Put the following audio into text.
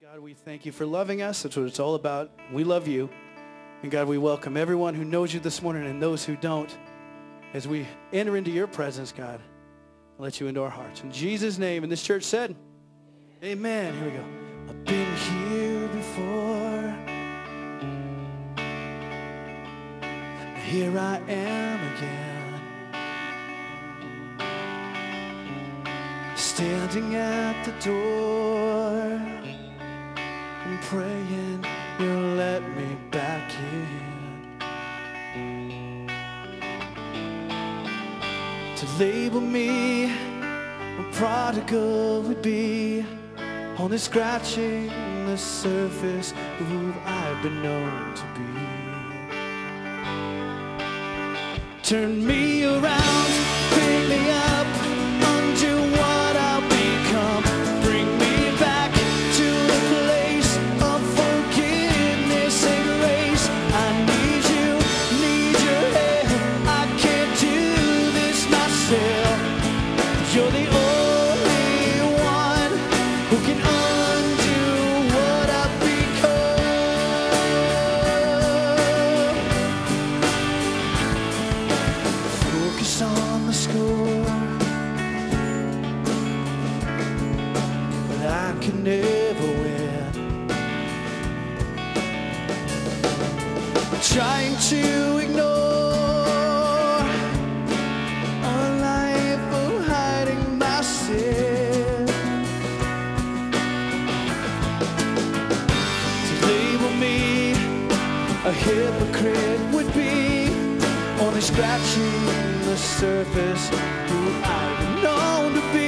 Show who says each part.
Speaker 1: God, we thank you for loving us. That's what it's all about. We love you. And God, we welcome everyone who knows you this morning and those who don't as we enter into your presence, God. Let you into our hearts. In Jesus' name, and this church said, Amen. Here we go. I've been here before. Here I am again. Standing at the door To label me a prodigal would be only scratching the surface of who I've been known to be. Turn me around, I can never win. Trying to ignore a life of hiding my sin. To label me a hypocrite would be only scratching the surface who I've known to be.